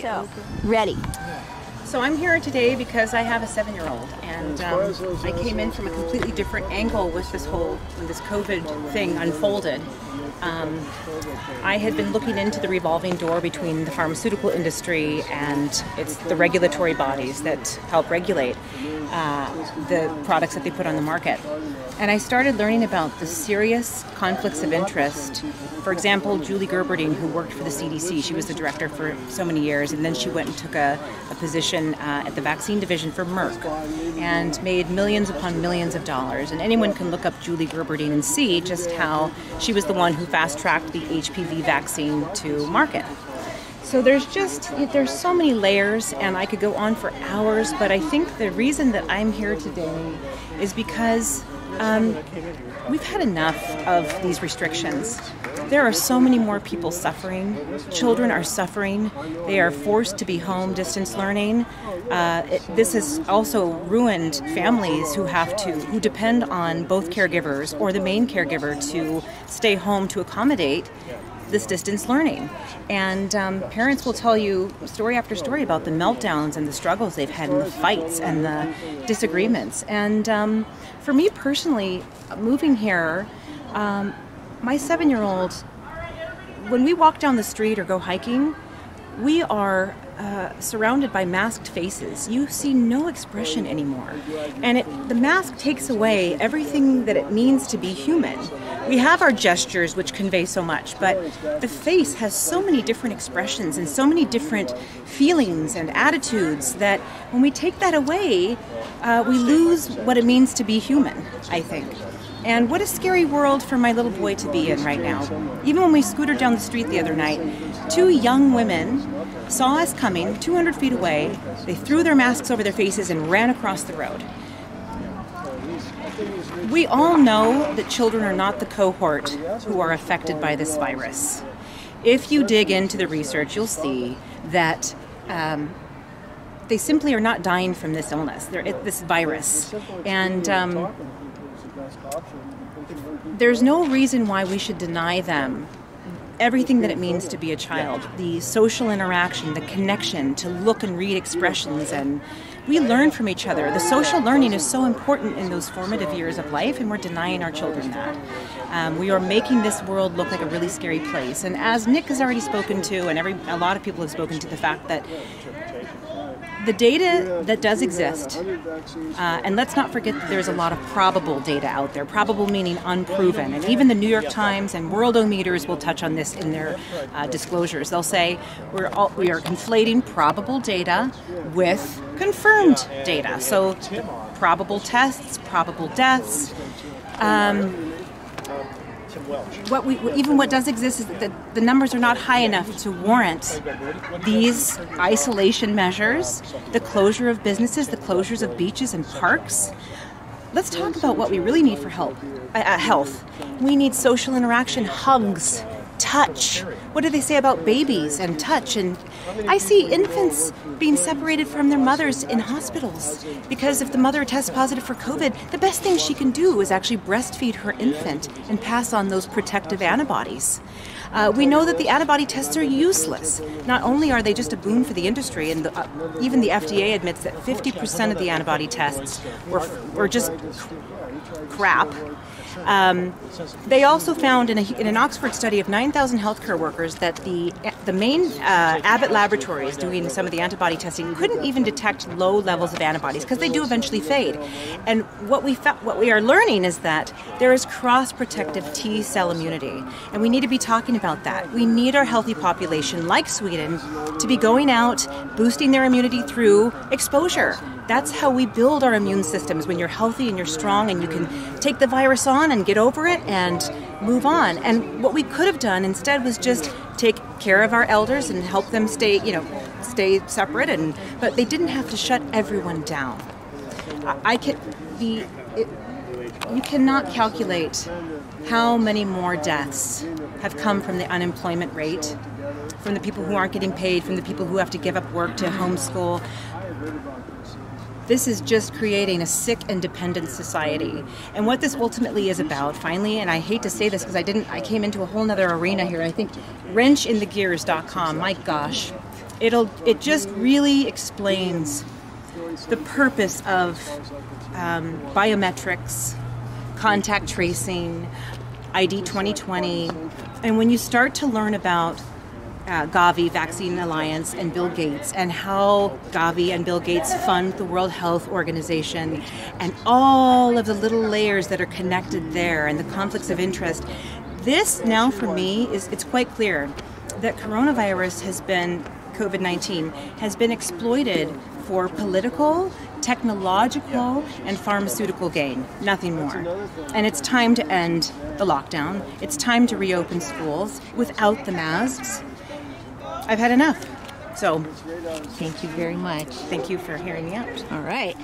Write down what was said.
So, ready. So I'm here today because I have a seven-year-old, and um, I came in from a completely different angle with this whole when this COVID thing unfolded. Um, I had been looking into the revolving door between the pharmaceutical industry and it's the regulatory bodies that help regulate uh, the products that they put on the market. And I started learning about the serious conflicts of interest. For example, Julie Gerberding, who worked for the CDC, she was the director for so many years, and then she went and took a, a position uh, at the vaccine division for Merck and made millions upon millions of dollars. And anyone can look up Julie Gerberding and see just how she was the one who fast tracked the HPV vaccine to market. So there's just there's so many layers and I could go on for hours, but I think the reason that I'm here today is because um, we've had enough of these restrictions. There are so many more people suffering. Children are suffering. They are forced to be home distance learning. Uh, it, this has also ruined families who have to, who depend on both caregivers or the main caregiver to stay home to accommodate this distance learning. And um, parents will tell you story after story about the meltdowns and the struggles they've had and the fights and the disagreements. And um, for me personally, moving here, um, my seven year old, when we walk down the street or go hiking, we are uh, surrounded by masked faces. You see no expression anymore. And it, the mask takes away everything that it means to be human. We have our gestures, which convey so much, but the face has so many different expressions and so many different feelings and attitudes that when we take that away, uh, we lose what it means to be human, I think. And what a scary world for my little boy to be in right now. Even when we scooted down the street the other night, two young women saw us coming 200 feet away. They threw their masks over their faces and ran across the road. We all know that children are not the cohort who are affected by this virus. If you dig into the research, you'll see that um, they simply are not dying from this illness, this virus. And um, there's no reason why we should deny them everything that it means to be a child the social interaction, the connection, to look and read expressions, and we learn from each other. The social learning is so important in those formative years of life, and we're denying our children that. Um, we are making this world look like a really scary place. And as Nick has already spoken to, and every a lot of people have spoken to, the fact that the data that does exist, uh, and let's not forget that there's a lot of probable data out there, probable meaning unproven, and even the New York Times and Worldometers will touch on this in their uh, disclosures. They'll say we're all, we are conflating probable data with confirmed data. So probable tests, probable deaths. Um, what we even what does exist is that the numbers are not high enough to warrant these isolation measures, the closure of businesses, the closures of beaches and parks. Let's talk about what we really need for help, uh, uh health. We need social interaction, hugs, touch. What do they say about babies and touch? And I see infants being separated from their mothers in hospitals because if the mother tests positive for COVID, the best thing she can do is actually breastfeed her infant and pass on those protective antibodies. Uh, we know that the antibody tests are useless. Not only are they just a boon for the industry, and the, uh, even the FDA admits that 50% of the antibody tests were, were just crap um, they also found in, a, in, an Oxford study of 9,000 healthcare workers that the the main uh, Abbott laboratories doing some of the antibody testing couldn't even detect low levels of antibodies because they do eventually fade. And what we what we are learning is that there is cross-protective T cell immunity, and we need to be talking about that. We need our healthy population, like Sweden, to be going out, boosting their immunity through exposure. That's how we build our immune systems when you're healthy and you're strong and you can take the virus on and get over it and move on. And what we could have done instead was just take care of our elders and help them stay, you know, stay separate and but they didn't have to shut everyone down. I can the it, you cannot calculate how many more deaths have come from the unemployment rate, from the people who aren't getting paid, from the people who have to give up work to homeschool, this is just creating a sick and dependent society. And what this ultimately is about, finally, and I hate to say this because I didn't, I came into a whole nother arena here. I think wrenchinthegears.com, my gosh. it'll it just really explains the purpose of um, biometrics, contact tracing, ID 2020, and when you start to learn about uh, Gavi, Vaccine Alliance, and Bill Gates, and how Gavi and Bill Gates fund the World Health Organization, and all of the little layers that are connected there, and the conflicts of interest. This now, for me, is it's quite clear that coronavirus has been COVID 19 has been exploited for political, technological, and pharmaceutical gain, nothing more. And it's time to end the lockdown. It's time to reopen schools without the masks. I've had enough. So, Thank you very much. thank you for hearing me out. All right.